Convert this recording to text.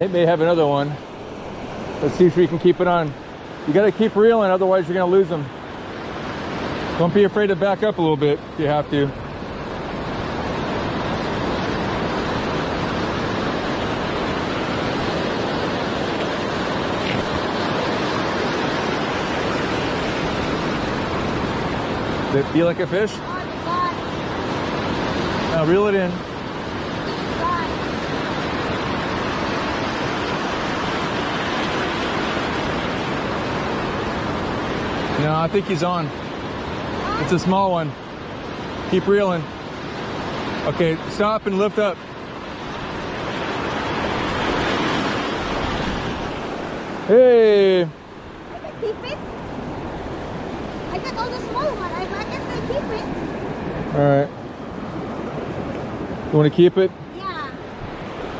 It may have another one. Let's see if we can keep it on. You got to keep reeling, otherwise you're going to lose them. Don't be afraid to back up a little bit if you have to. Does it feel like a fish? Now reel it in. No, I think he's on. It's a small one. Keep reeling. Okay, stop and lift up. Hey, I can keep it. I got all the small one. I, I can say keep it. all right. You want to keep it?